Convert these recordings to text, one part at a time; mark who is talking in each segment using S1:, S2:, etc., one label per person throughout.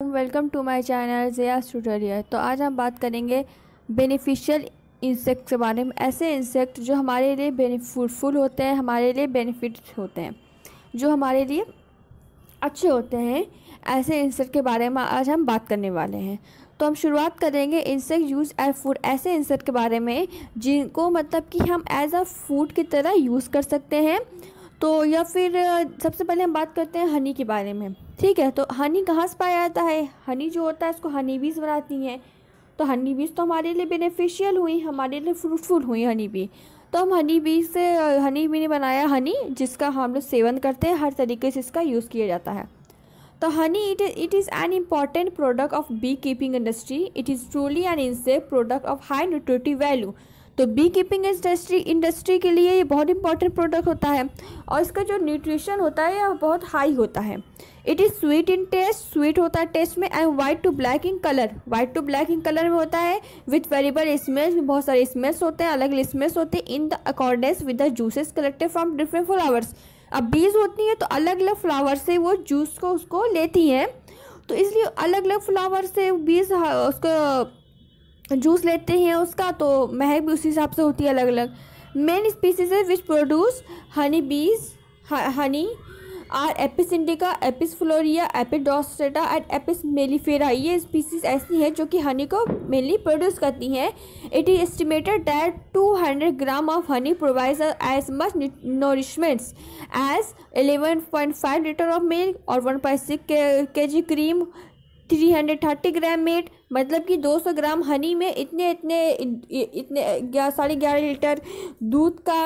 S1: Welcome to my channel Jaya tutorial तो आज हम बात करेंगे बेनिफिशियल इंसेक्ट के बारे में। ऐसे इंसेक्ट जो हमारे लिए बेनिफिटफुल होते हैं, हमारे लिए बेनिफिट होते हैं, जो हमारे लिए अच्छे होते हैं, ऐसे इंसेक्ट के बारे में आज हम बात करने वाले हैं। तो हम शुरुआत करेंगे इंसेक्ट यूज़ एज फ़ूड ऐसे इंसेक्ट के बारे में, जिनको मतलब कि हम एज अ फ़ूड की तरह यूज़ कर सकते हैं। तो या फिर, सबसे पहले हम बात करते हैं हनी के बारे में। ठीक है तो हनी कहाँ से पाया जाता है? हनी जो होता है इसको हनी बीज बनाती हैं। तो हनी बीज तो हमारे लिए बेनिफिशियल हुई, हमारे लिए फ्रूटफुल हुई हनी बी तो हम हनी बीज से हनी बी ने बनाया हनी जिसका हम लोग सेवन करते हैं, हर तरीके से इसका यूज़ किया जाता है। तो honey it is it is an important product of bee keeping industry it is truly an insect product of high nutritive value तो बी कीपिंग इंडस्ट्री इंडस्ट्री के लिए ये बहुत इंपॉर्टेंट प्रोडक्ट होता है और इसका जो न्यूट्रिशन होता है, यह बहुत हाई होता है। It is sweet in taste sweet होता है टेस्ट में and white to black in colour white to black in colour में होता है विथ वेरिबल स्मेल्स में बहुत सारे स्मेल्स होते हैं अलग स्मेल्स होते हैं in the accordance with the juices collected from different flowers अब बीज होती हैं तो अलग अलग फ्लावर से वो जूस को उसको लेती हैं। तो इसलिए अलग अलग फ्लावर से बीज उसको जूस लेते हैं उसका तो महक भी उसी हिसाब से होती है अलग अलग main species which produce honey bees honey are Apis indica Apis florea Apis dorsata and Apis mellifera ये स्पीसीज ऐसी हैं जो कि हनी को मेनली प्रोड्यूस करती हैं। It is estimated that 200 gram of honey provides as much nourishments as 11.5 litre of milk और 1.6 K G cream three hundred thirty gram meat मतलब कि दो सौ ग्राम हनी में इतने इतने इतने साढ़े ग्यारह लीटर दूध का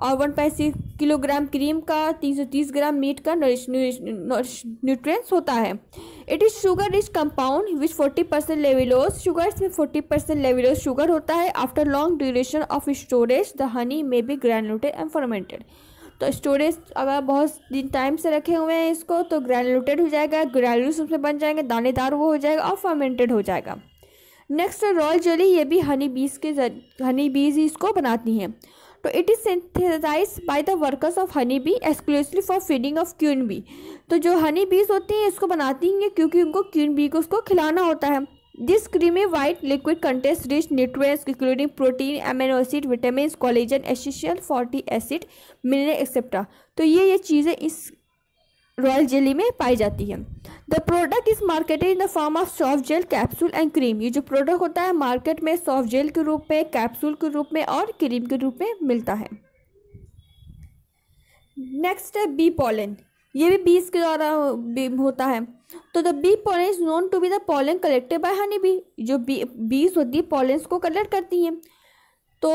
S1: और वन पॉइंट किलोग्राम क्रीम का, तीन सौ तीस ग्राम मीट का न्यूट्रिएंट्स होता है। It is sugar rich compound which forty percent levulose sugar में फोर्टी परसेंट लेविलोज शुगर होता है। After long duration of storage, the honey may be granulated and fermented. तो स्टोरेज अगर बहुत दिन टाइम से रखे हुए हैं इसको तो ग्रैनुलेटेड हो जाएगा ग्रैनुल्स उसमें बन जाएँगे, दानेदार वो हो जाएगा और फर्मेंटेड हो जाएगा। नेक्स्ट रॉयल जेली ये भी हनी बीज के हनी बीज ही इसको बनाती हैं। तो it is synthesize by the workers of honey bee exclusively for feeding of queen bee तो जो हनी बीज होती हैं, इसको बनाती हैं क्योंकि उनको क्यून बी को उसको खिलाना होता है। This creamy white liquid contains rich nutrients including protein, amino acid, vitamins, collagen, essential fatty acid, mineral etc. तो ये ये चीज़ें इस रॉयल जेली में पाई जाती है the product is marketed in the form of soft gel capsule and cream ये जो प्रोडक्ट होता है मार्केट में सॉफ्ट जेल के रूप में कैप्सूल के रूप में और क्रीम के रूप में मिलता है नेक्स्ट है बी पॉलन ये भी बीज के द्वारा होता है। तो the bee pollen is known to be the pollen collected by honey bee जो बी बीज होती है पॉलेंस को कलेक्ट करती हैं। तो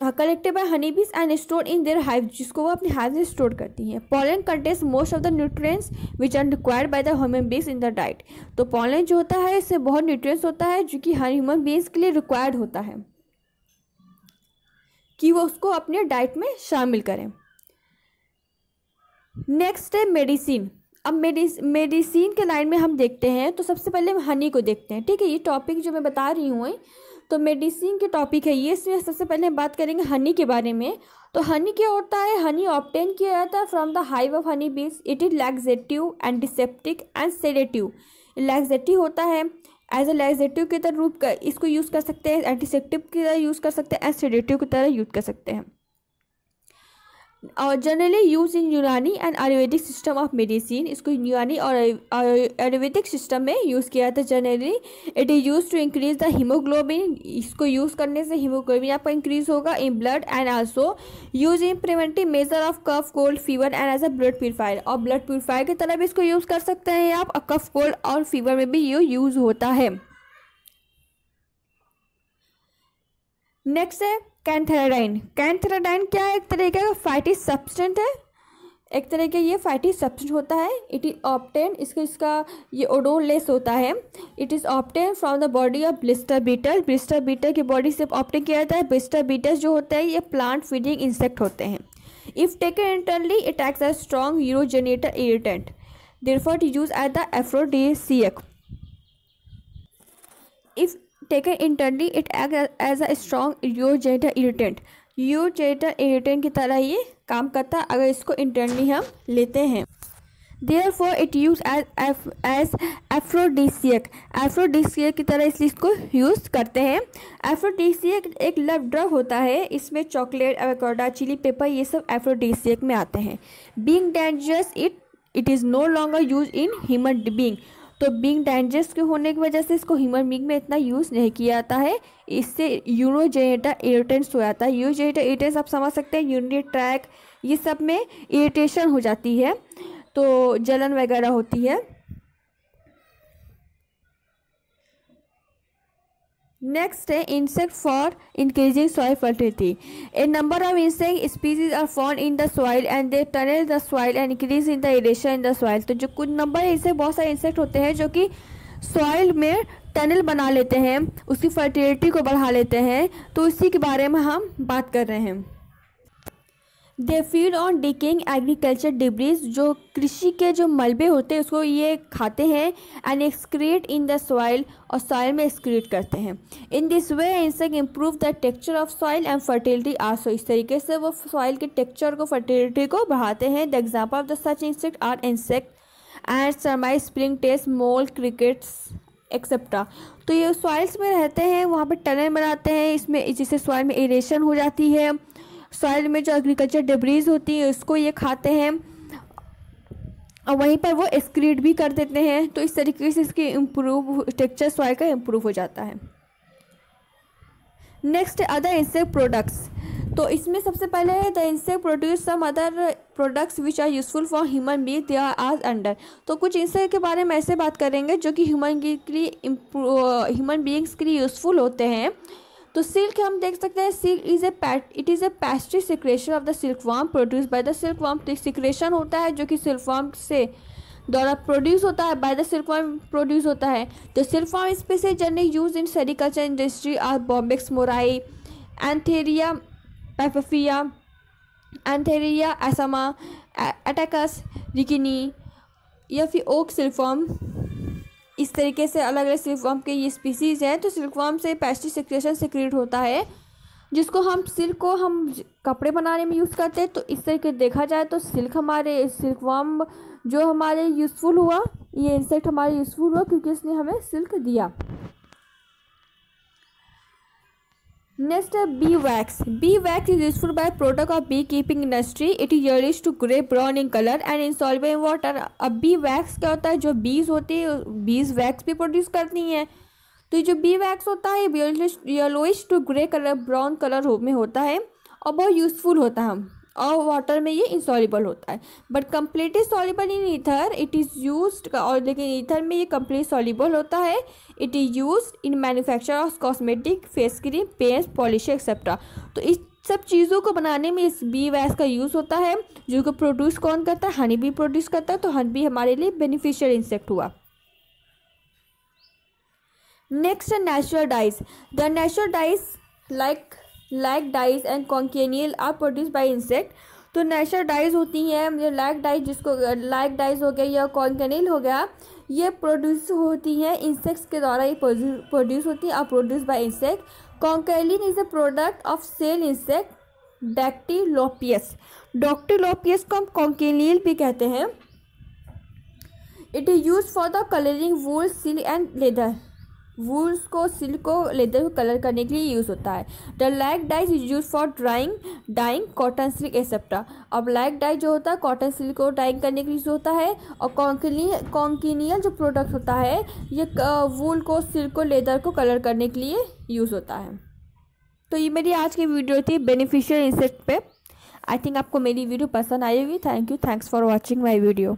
S1: collected by honey bees and store in their hive जिसको वो अपने हाइव में स्टोर करती हैं। Pollen contains most of the nutrients which are required by the human beings in the diet तो पॉलन जो होता है, इससे बहुत न्यूट्रिएंट्स होता है, जो कि हर ह्यूमन बींग्स के लिए रिक्वायर्ड होता है, कि वो उसको अपने डाइट में शामिल करें। नेक्स्ट है मेडिसिन अब मेडिस मेडिसिन के लाइन में हम देखते हैं तो सबसे पहले हम हनी को देखते हैं, ठीक है? ये टॉपिक जो मैं बता रही हूँ तो मेडिसिन के टॉपिक है ये, इसमें सबसे पहले हम बात करेंगे हनी के बारे में। तो हनी क्या होता है? हनी ऑप्टेन किया जाता है from the hive of honey bees it is laxative antiseptic and sedative laxative होता है एज ए लैक्जेटिव के तरह रूप का इसको यूज़ कर सकते हैं एंटीसेप्टिव की तरह यूज़ कर सकते हैं एंड सेडेटिव की तरह यूज़ कर सकते हैं। Generally use in Unani and Ayurvedic system of medicine इसको यूनानी और आयुर्वेदिक सिस्टम में यूज़ किया जाता है generally it is use to increase the haemoglobin इसको यूज़ करने से हीमोग्लोबिन आपका इंक्रीज होगा in blood and also use in preventive measure of cough cold fever and as a blood purifier और ब्लड प्योरीफायर की तरह भी इसको यूज़ कर सकते हैं आप. कफ कोल्ड और फीवर में भी ये यूज़ होता है. नेक्स्ट है कैंथेराडाइन। कैंथेराडाइन क्या एक तरीके का फैटी सब्सटेंट है? एक तरह का ये फैटी सब्सटेंट होता है। इट इज़ ऑप्टेन इसका इसका ये ओडोलेस होता है। It is obtain from the body of blister beetle blister beetle की बॉडी से ऑप्टेन किया जाता है। ब्लिस्टर बीटल जो होता है, ये प्लांट फीडिंग इंसेक्ट होते हैं। If taken internally it acts a strong urogenital irritant therefore use at the aphrodisiac if taken internally it act as a strong urogenital irritant urogenital irritant की तरह ये काम करता है, अगर इसको इंटरनली हम लेते हैं। Therefore it use as as aphrodisiac aphrodisiac की तरह इसलिए इसको यूज़ करते हैं। एफ्रोडिसियक एक लव ड्रग होता है, इसमें चॉकलेट एवोकाडो चिली पेपर ये सब एफ्रोडिसियक में आते हैं। Being dangerous it it is no longer use in human being तो बिंग डेंजरस के होने की वजह से इसको ह्यूमन बिंग में इतना यूज़ नहीं किया जाता है। इससे यूरोजेनेटा इरिटेंट्स हो जाता है। यूरोजेनेटा एयरटेंस आप समझ सकते हैं यूनिट ट्रैक ये सब में इरीटेशन हो जाती है। तो जलन वगैरह होती है। नेक्स्ट है insect for increasing soil fertility a number of insect species are फॉर्न in the soil and they tunnel the soil and increase in the aeration in the soil तो जो कुछ नंबर ऐसे बहुत सारे इंसेक्ट होते हैं जो कि सॉइल में टनल बना लेते हैं, उसकी फर्टिलिटी को बढ़ा लेते हैं तो इसी के बारे में हम बात कर रहे हैं। They feed on decaying agriculture debris जो कृषि के जो मलबे होते हैं, उसको ये खाते हैं and excrete in the soil और सॉइल में एक्सक्रीट करते हैं। In this way insect improve the texture of soil and fertility also इस तरीके से वो सॉइल के टेक्सचर को फर्टिलिटी को बढ़ाते हैं। The example of the such insect are insect and सरमाई springtails mole crickets एक्सेप्टा तो ये सॉइल्स में रहते हैं, वहाँ पर टनल बनाते हैं, इसमें, जिससे सॉइल में इरेशन हो जाती है। सॉइल में जो एग्रीकल्चर डिब्रीज होती है, उसको ये खाते हैं। और वहीं पर वो एक्सक्रीट भी कर देते हैं तो इस तरीके से इसकी इम्प्रूव टेक्चर सॉइल का इम्प्रूव हो जाता है। नेक्स्ट अदर इंसेक्ट प्रोडक्ट्स तो इसमें सबसे पहले the insect produce some other products which are useful for human being they are as under तो कुछ इंसेक्ट के बारे में ऐसे बात करेंगे जो कि ह्यूमन के लिए ह्यूमन बींग्स के लिए यूज़फुल होते हैं। तो सिल्क हम देख सकते हैं silk is a it is a pastry secretion of the silkworm produce by the silkworm secretion होता है जो कि सिल्क वार्म से द्वारा प्रोड्यूस होता है by the silk warm produce होता है। The silkworm species generally use in sericulture industry are Bombyx mori Antheraea paphia Antheraea assama Attacus ricini या फिर ओक सिल्कवार्म इस तरीके से अलग अलग सिल्क वाम के ये स्पीसीज़ हैं तो सिल्क वाम से पेस्टी सिक्रेशन सिक्रेट होता है, जिसको हम सिल्क को हम कपड़े बनाने में यूज़ करते हैं तो इस तरीके देखा जाए तो सिल्क हमारे, सिल्क वाम जो हमारे यूज़फुल हुआ, ये इंसेक्ट हमारे यूज़फुल हुआ, क्योंकि इसने हमें सिल्क दिया। नेक्स्ट है bee wax bee wax is useful by product of bee keeping industry it is yellowish to grey brown in colour and insoluble water अब बी वैक्स क्या होता है? जो बीज होती है बीज वैक्स भी प्रोड्यूस करती हैं। तो जो बी वैक्स होता है yellowish to grey colour brown colour में होता है। और बहुत यूजफुल होता है। और वाटर में ये इंसॉलिबल होता है। But completely soluble in ether it is use और लेकिन ईथर में ये कंप्लीट सॉलिबल होता है। It is use in manufacture of cosmetic face cream paste polish etcetera तो इस सब चीज़ों को बनाने में इस बी वैस का यूज़ होता है, जो को प्रोड्यूस कौन करता है? हनी बी प्रोड्यूस करता है तो हनी बी हमारे लिए बेनिफिशियल इंसेक्ट हुआ। Next natural dyes the natural dyes like lac dyes and cochineal are produce by insect तो नेचुरल डाइज होती हैं लैक डाइज जिसको लैक डाइज हो गया या कॉन्केनिल हो गया, ये प्रोड्यूस होती हैं इंसेक्ट्स के द्वारा ये प्रोड्यूस होती है are produce by insect कॉन्केलिन is a product of cell insect Dactylopius Dactylopius को हम कॉन्केनियल भी कहते हैं. It is use for the colouring wool silk and leather wools को सिल्क को लेदर को कलर करने के लिए यूज़ होता है। The lac dyes is use for drawing, dyeing cotton silk, एक्सेप्टा। अब लैक डाई जो होता है, कॉटन सिल्क को डाइंग करने के लिए यूज़ होता है और कॉन्किनियल जो प्रोडक्ट होता है, ये वूल को सिल्क को लेदर को कलर करने के लिए यूज़ होता है। तो ये मेरी आज की वीडियो थी बेनिफिशियल इंसेक्ट पे। आई थिंक आपको मेरी वीडियो पसंद आई होगी। Thank you. Thanks for watching my video.